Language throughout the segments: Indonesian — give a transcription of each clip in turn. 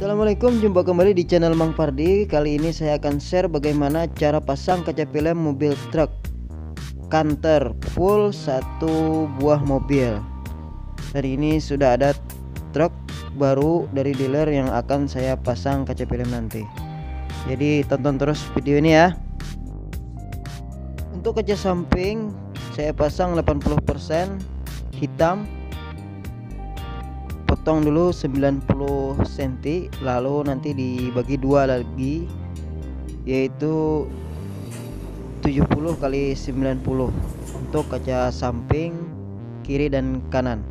Assalamualaikum jumpa kembali di channel Mang Pardi. Kali ini saya akan share bagaimana cara pasang kaca film mobil truk. Canter full satu buah mobil. Dan ini sudah ada truk baru dari dealer yang akan saya pasang kaca film nanti. Jadi tonton terus video ini ya. Untuk kaca samping saya pasang 80% hitam potong dulu 90 cm lalu nanti dibagi dua lagi yaitu 70 kali 90 untuk kaca samping kiri dan kanan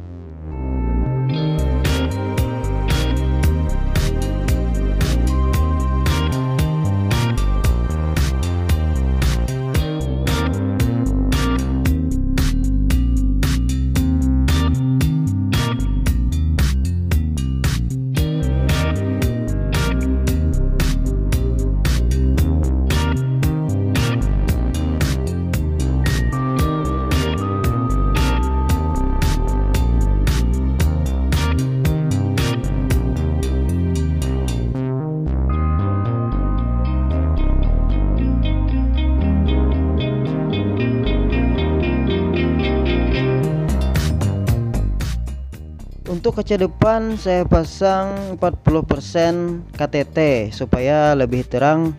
kaca depan saya pasang 40% KTT supaya lebih terang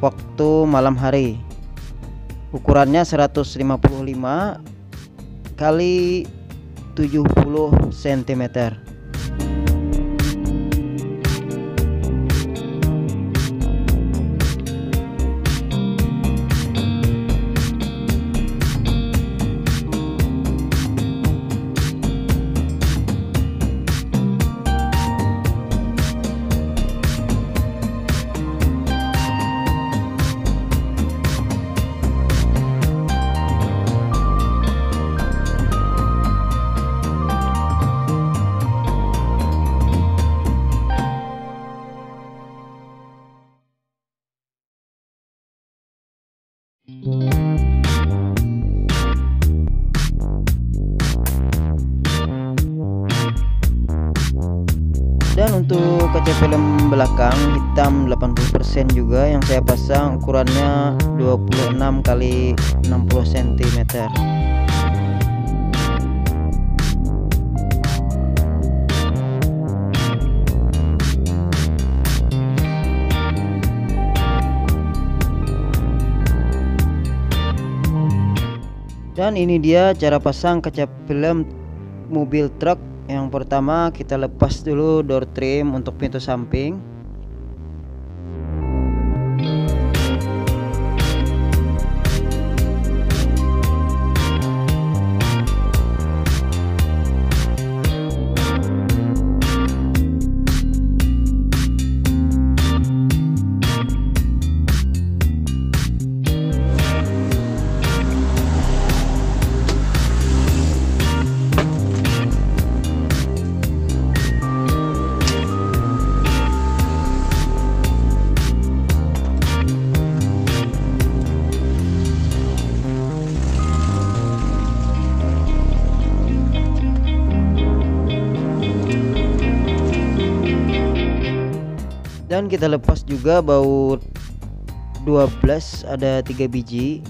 waktu malam hari. Ukurannya 155 kali 70 cm belakang hitam 80% juga. Yang saya pasang ukurannya 26 kali 60 cm dan ini dia cara pasang kaca film mobil truk yang pertama kita lepas dulu door trim untuk pintu samping dan kita lepas juga baut 12 ada tiga biji.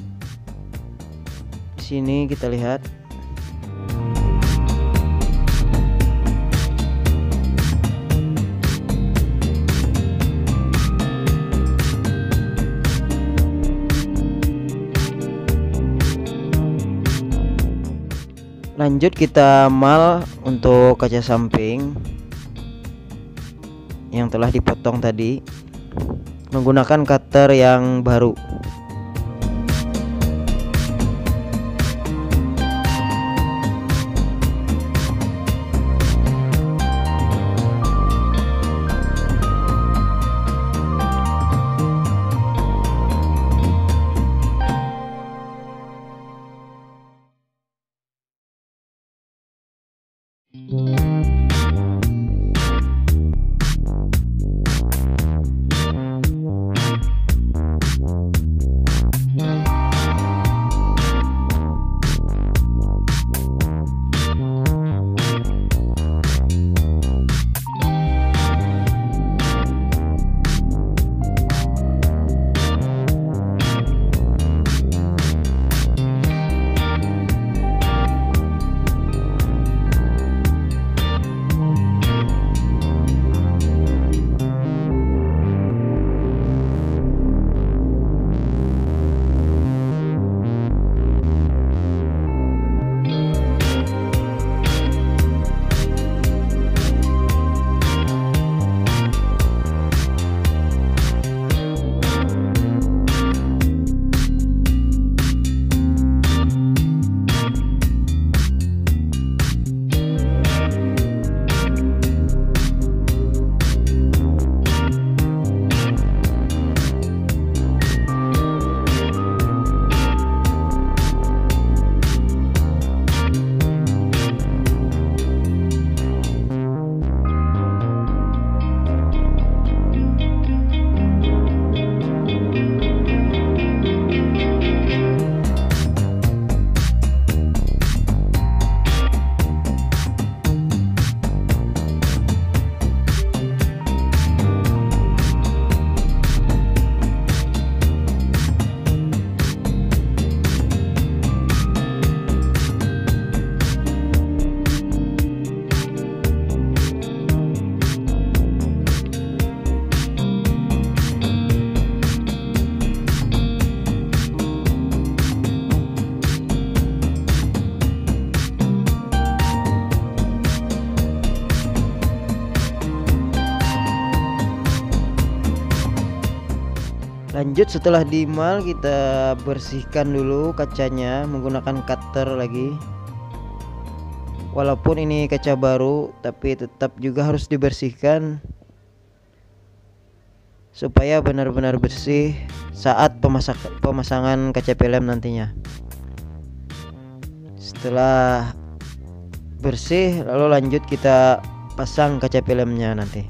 Di sini kita lihat. Lanjut kita mal untuk kaca samping yang telah dipotong tadi menggunakan cutter yang baru lanjut setelah dimal kita bersihkan dulu kacanya menggunakan cutter lagi. Walaupun ini kaca baru tapi tetap juga harus dibersihkan supaya benar-benar bersih saat pemasak pemasangan kaca film nantinya. Setelah bersih lalu lanjut kita pasang kaca filmnya nanti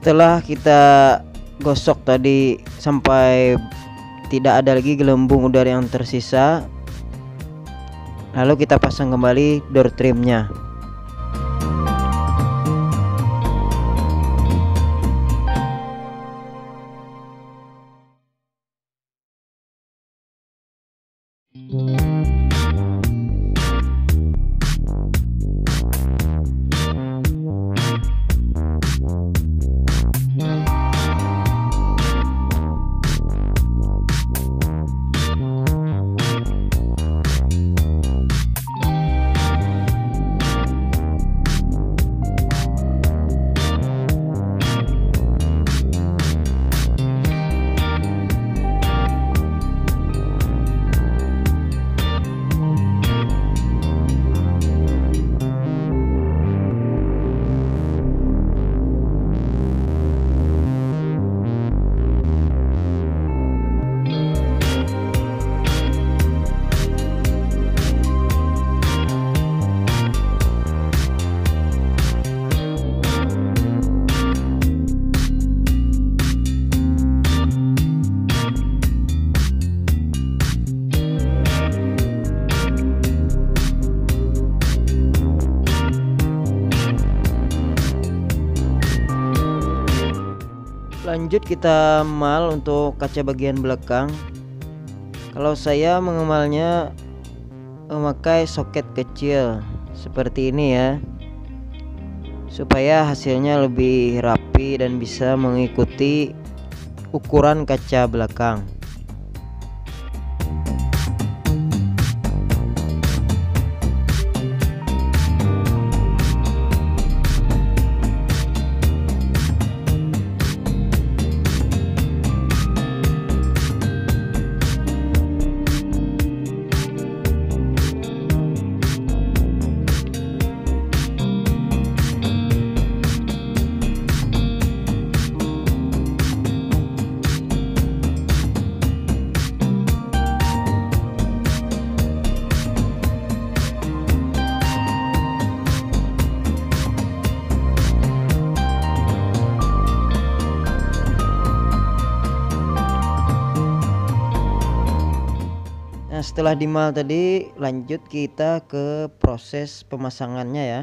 setelah kita gosok tadi sampai tidak ada lagi gelembung udara yang tersisa lalu kita pasang kembali door trimnya lanjut kita mal untuk kaca bagian belakang. Kalau saya mengemalnya memakai soket kecil seperti ini ya supaya hasilnya lebih rapi dan bisa mengikuti ukuran kaca belakang setelah dimal tadi lanjut kita ke proses pemasangannya ya.